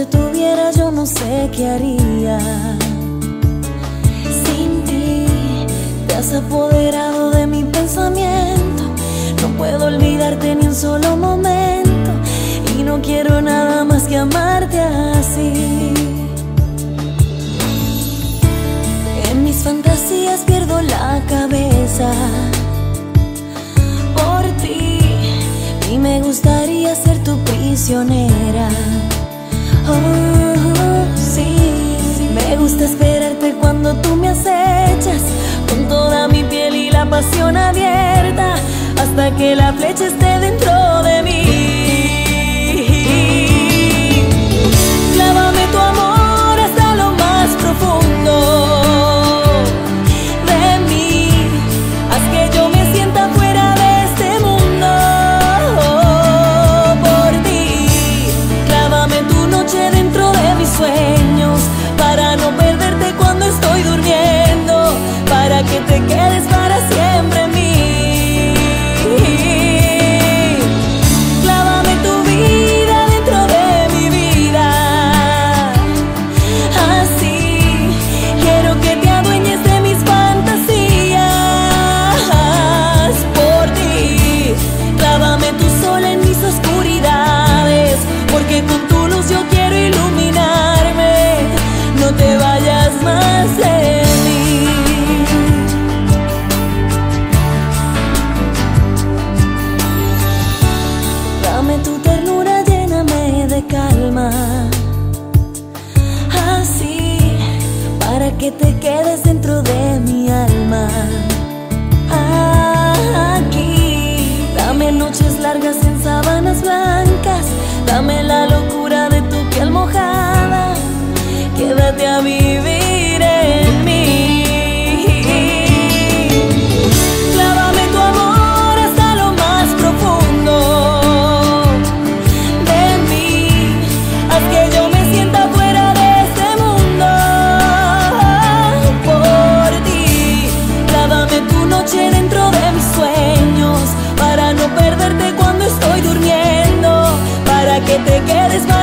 te tuviera, yo no sé qué haría. Sin ti, te has apoderado de mi pensamiento. No puedo olvidarte ni un solo momento. Y no quiero nada más que amarte así. En mis fantasías pierdo la cabeza por ti y me gustaría ser tu prisionera. Oh, sí, me gusta esperarte cuando tú me acechas con toda mi piel y la pasión abierta hasta que la flecha esté dentro de mí. Noche dentro de mis sueños te quedes con